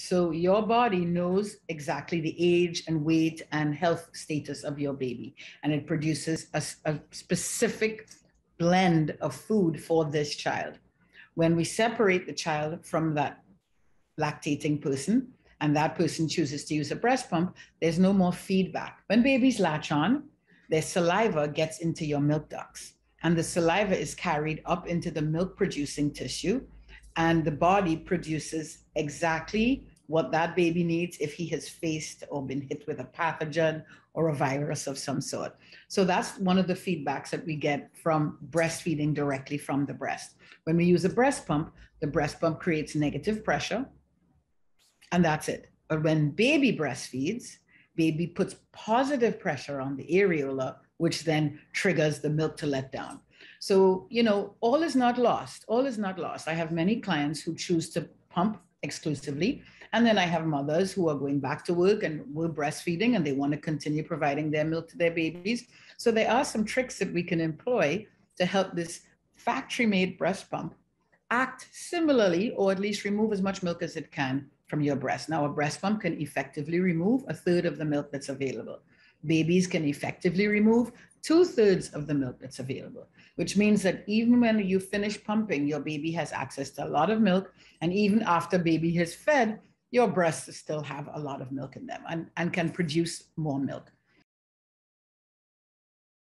So your body knows exactly the age and weight and health status of your baby, and it produces a, a specific blend of food for this child. When we separate the child from that lactating person, and that person chooses to use a breast pump, there's no more feedback. When babies latch on, their saliva gets into your milk ducts, and the saliva is carried up into the milk producing tissue, and the body produces exactly what that baby needs if he has faced or been hit with a pathogen or a virus of some sort. So that's one of the feedbacks that we get from breastfeeding directly from the breast. When we use a breast pump, the breast pump creates negative pressure, and that's it. But when baby breastfeeds, baby puts positive pressure on the areola, which then triggers the milk to let down. So, you know, all is not lost. All is not lost. I have many clients who choose to pump exclusively. And then I have mothers who are going back to work and were breastfeeding and they want to continue providing their milk to their babies. So there are some tricks that we can employ to help this factory made breast pump act similarly, or at least remove as much milk as it can from your breast. Now, a breast pump can effectively remove a third of the milk that's available. Babies can effectively remove two thirds of the milk that's available, which means that even when you finish pumping, your baby has access to a lot of milk. And even after baby has fed, your breasts still have a lot of milk in them and, and can produce more milk.